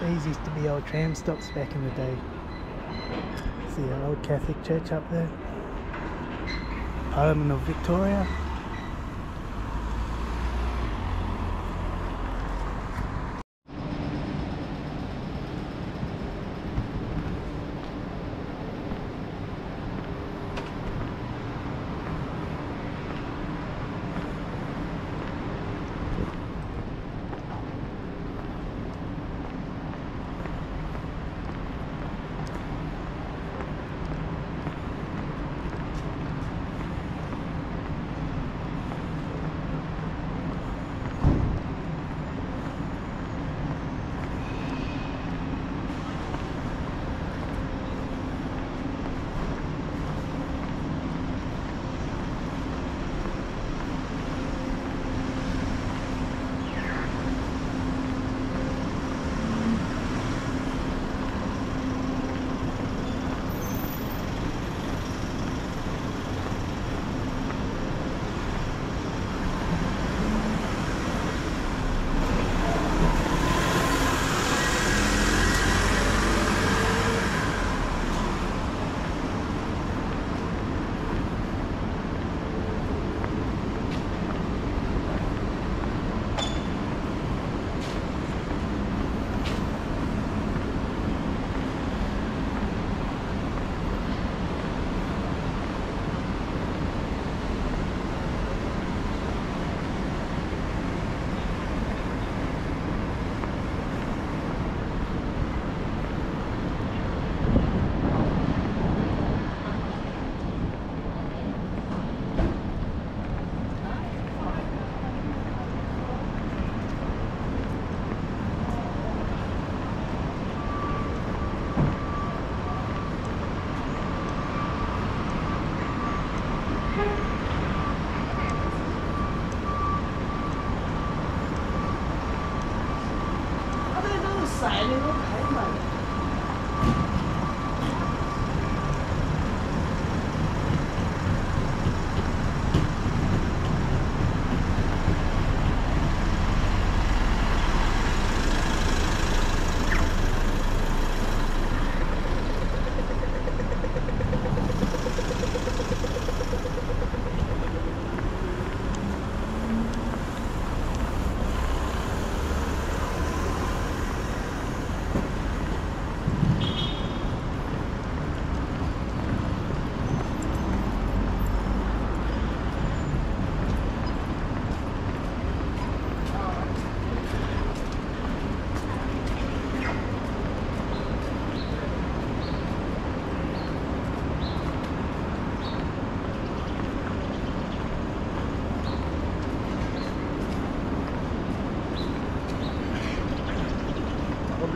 These used to be old tram stops back in the day. See an old Catholic church up there. Parliament of Victoria.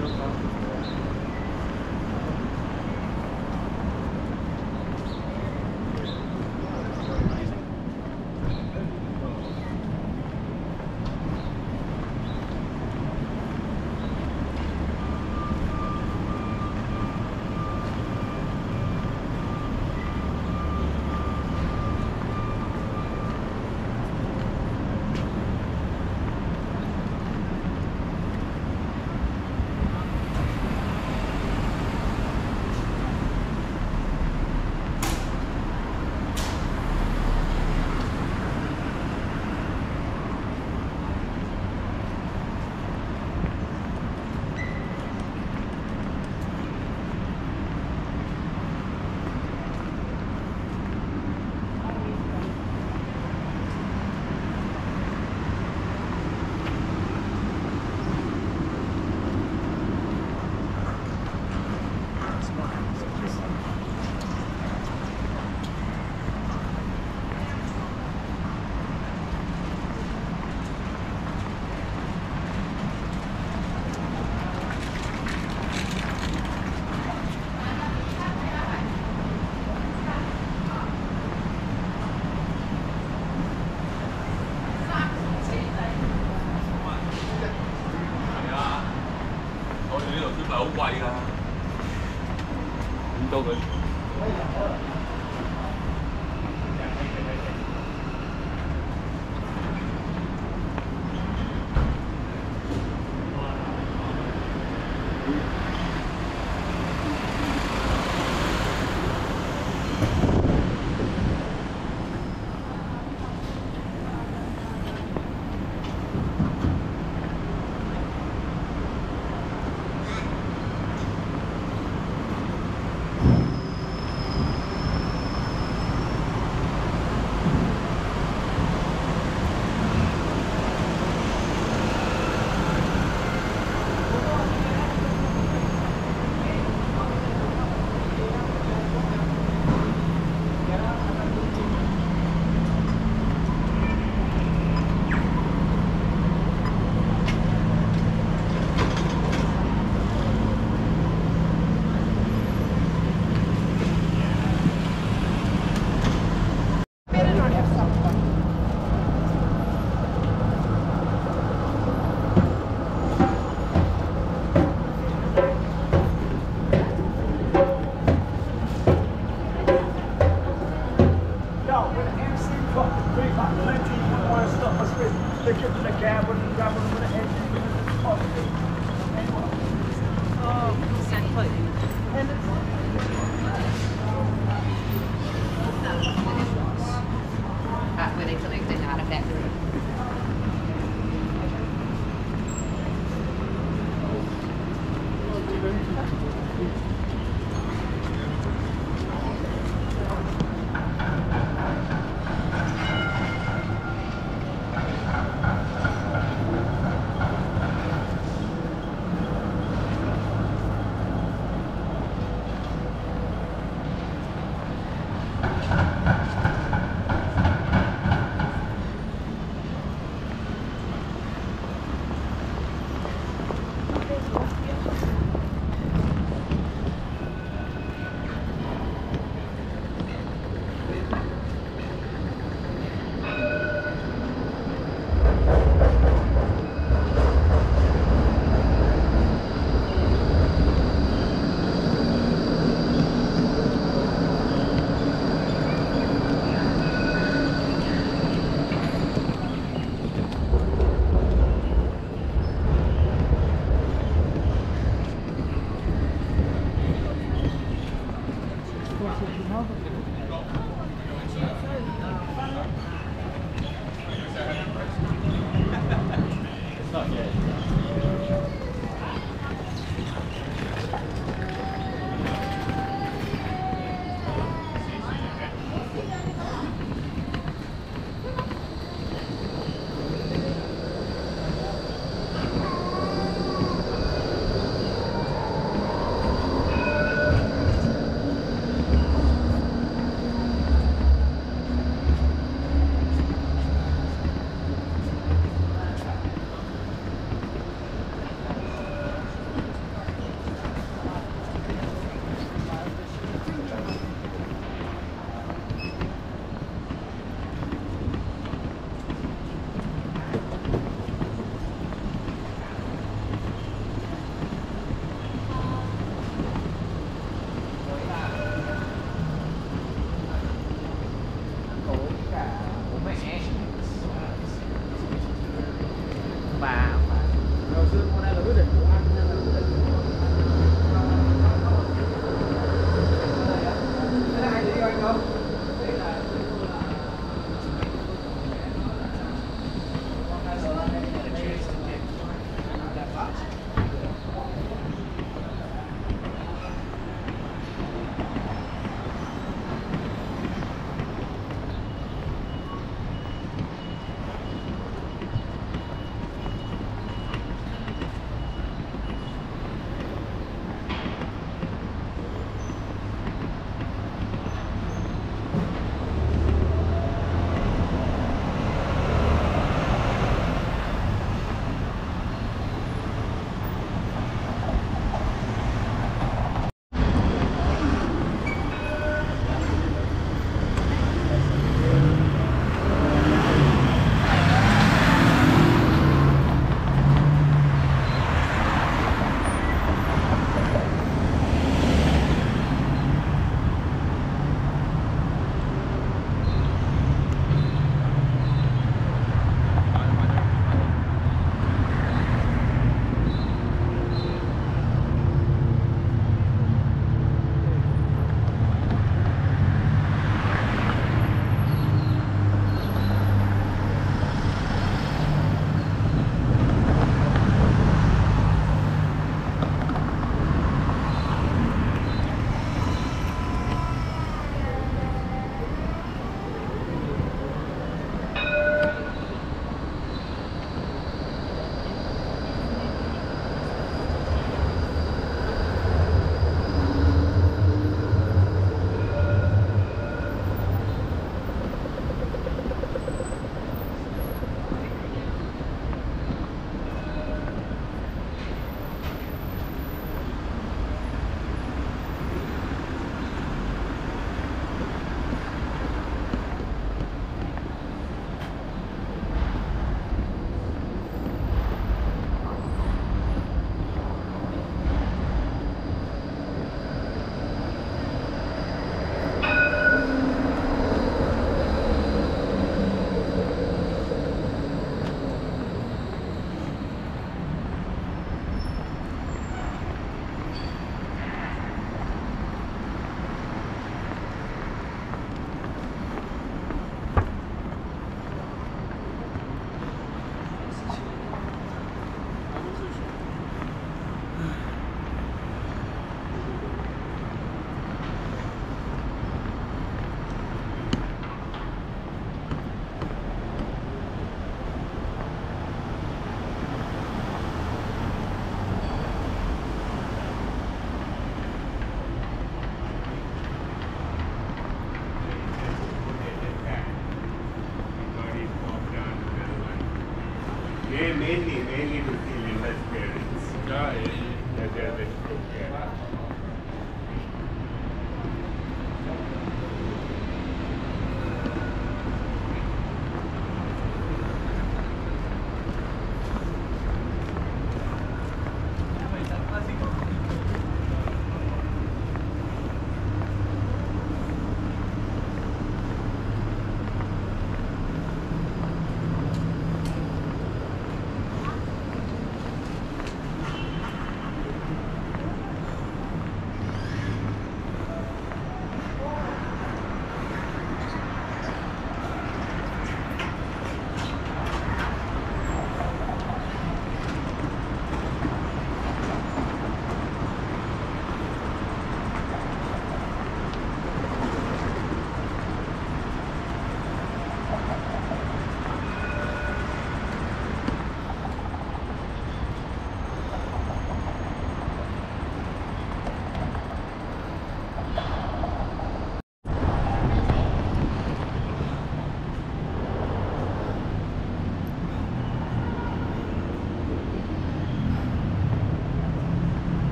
Gracias. 很多个。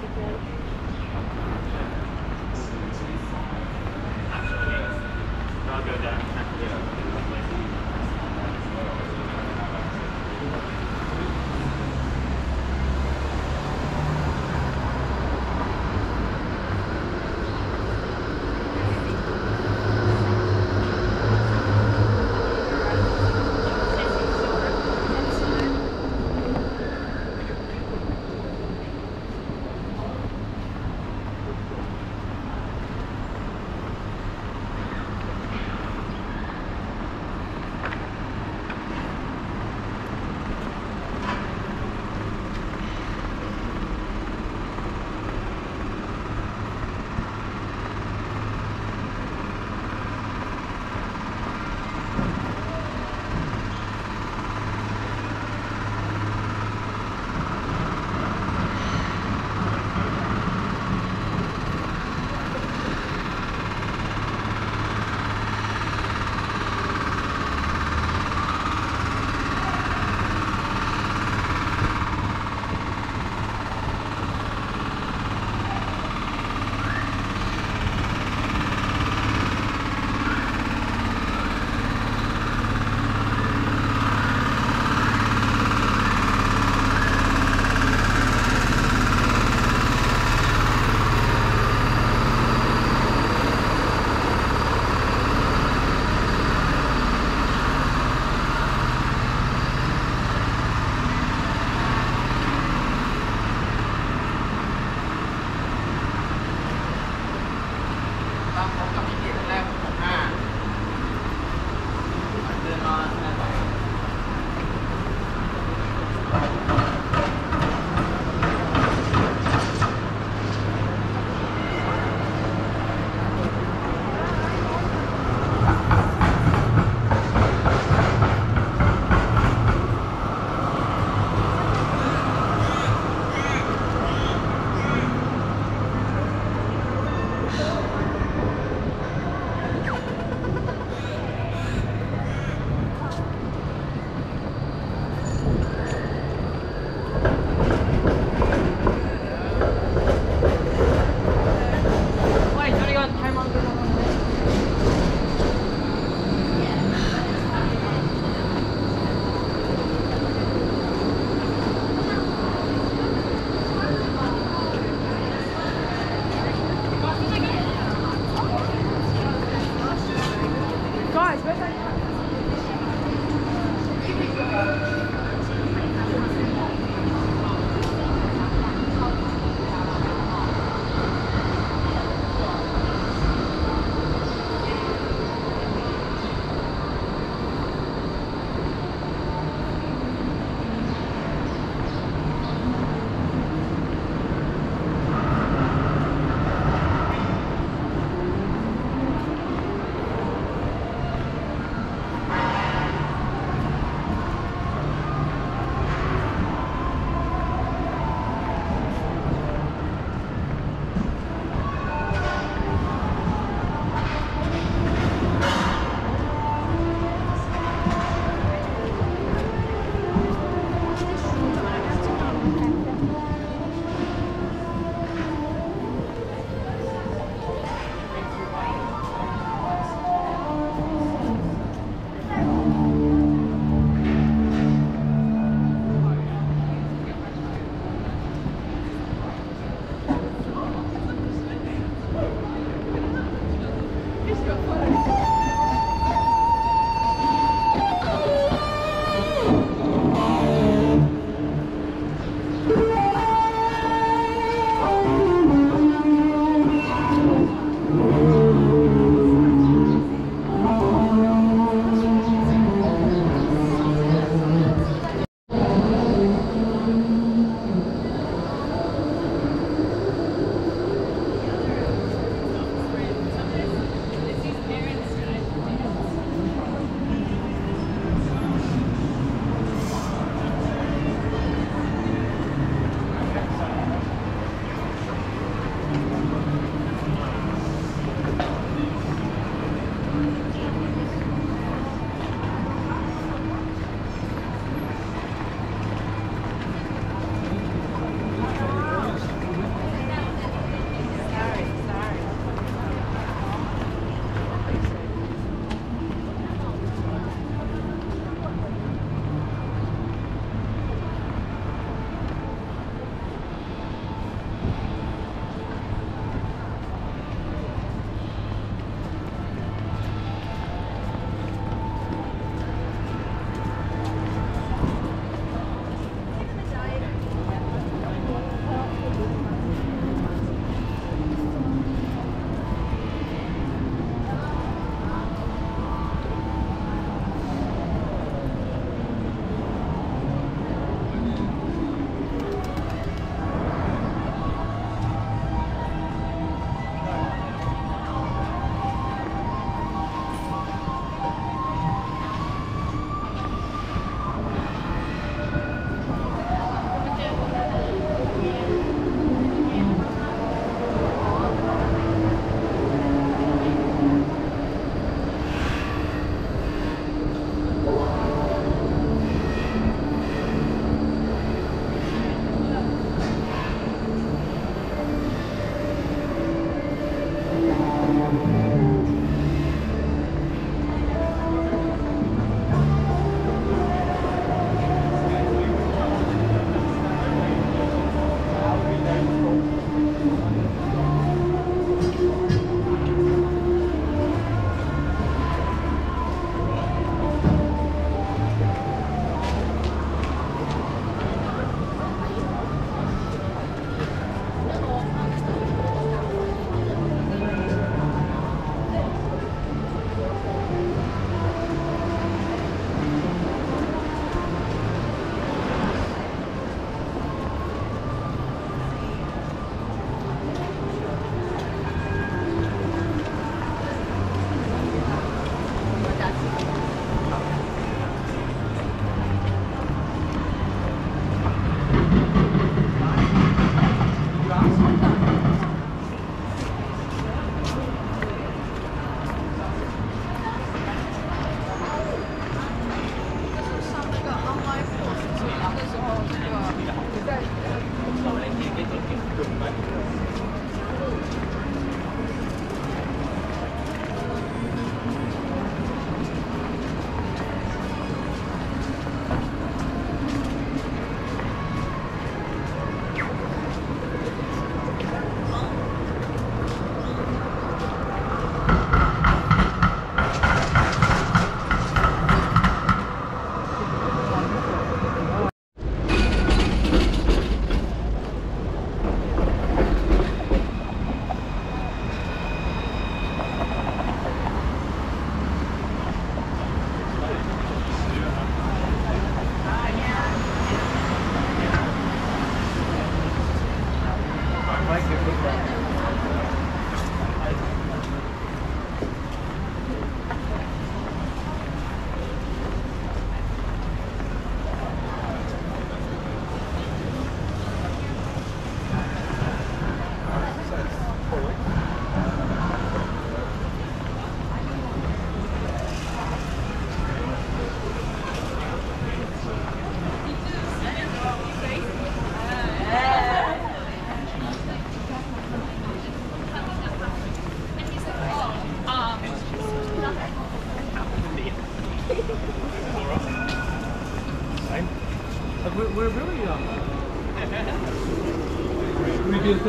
good again.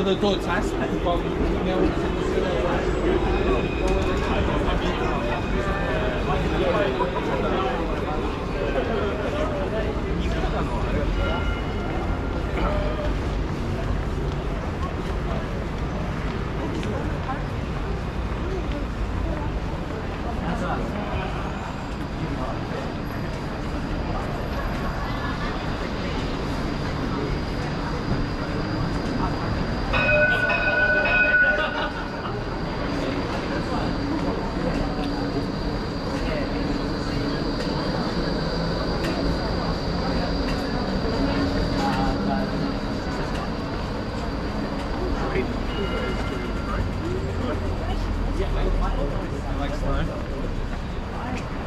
Review to the test. like slime.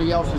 Somebody else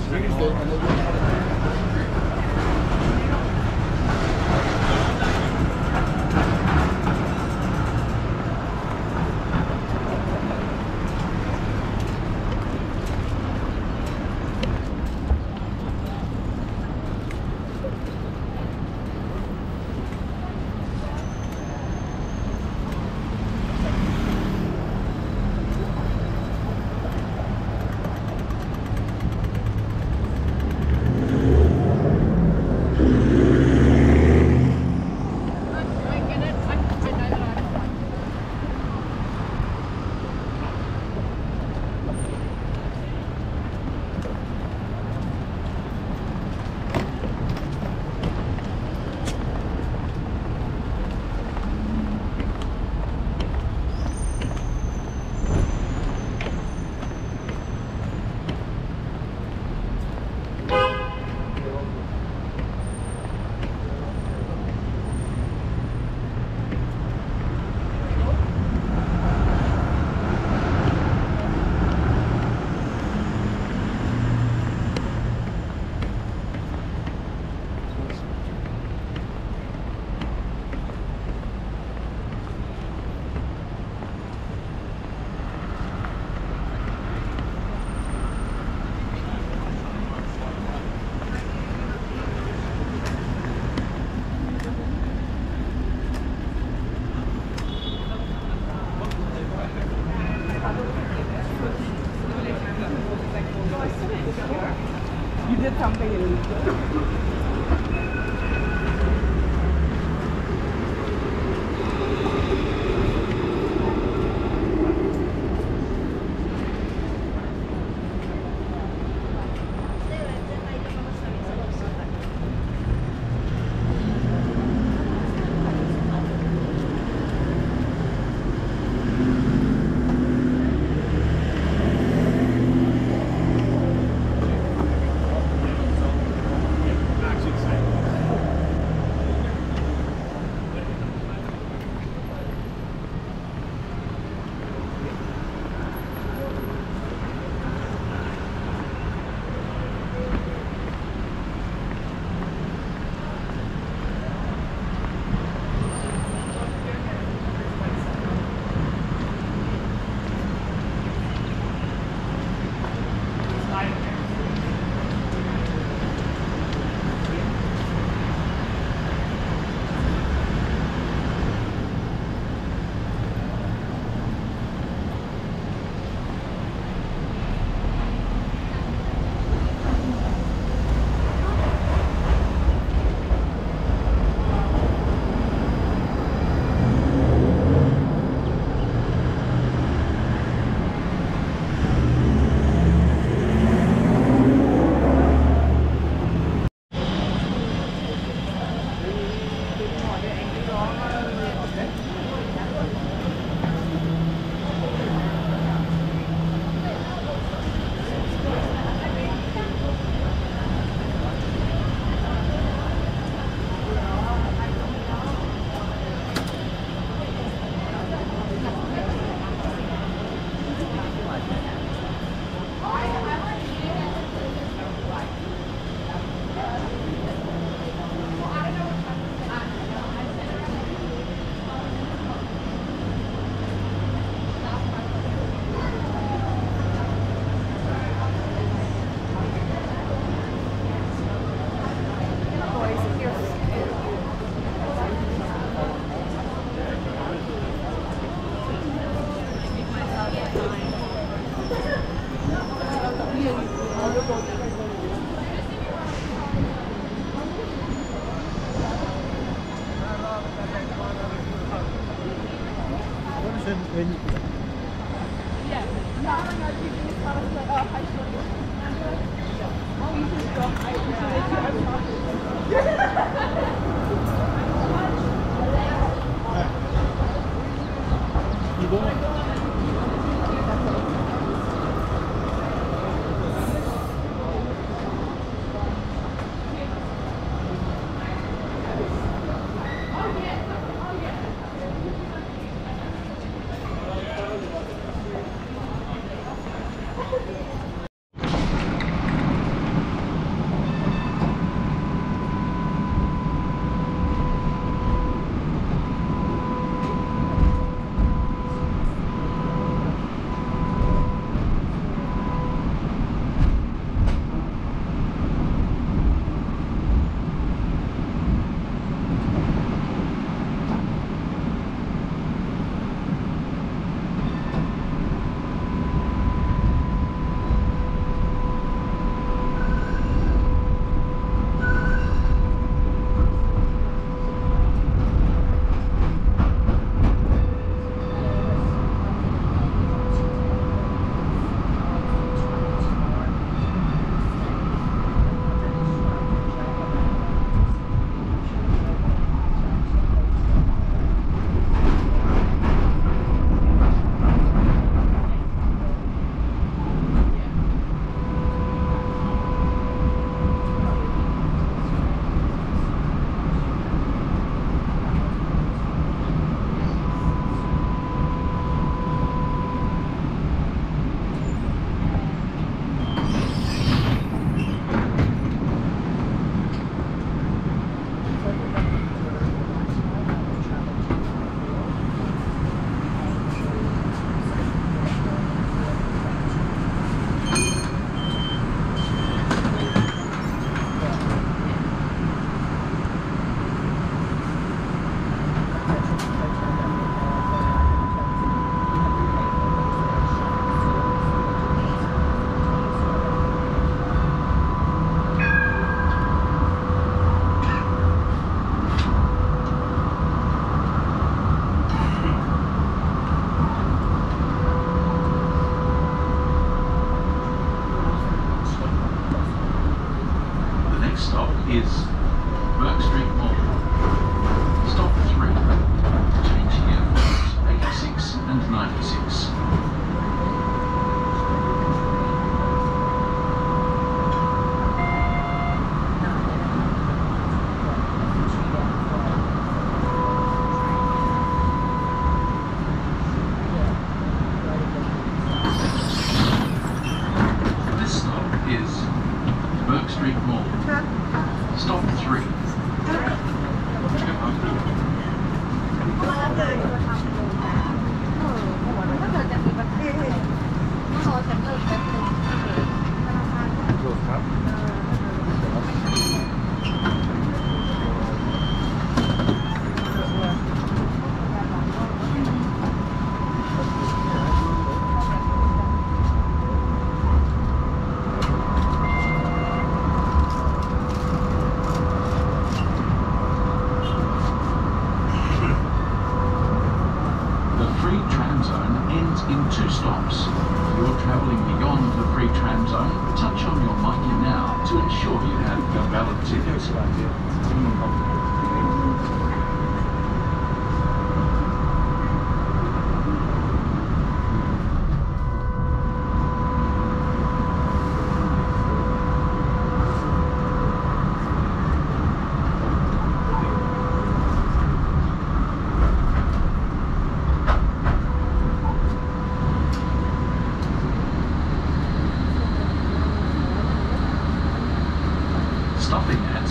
Stopping at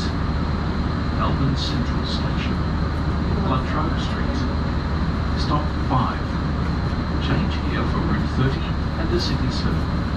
Melbourne Central Station, La Trobe Street. Stop 5. Change here for Route 30 and the City Circle.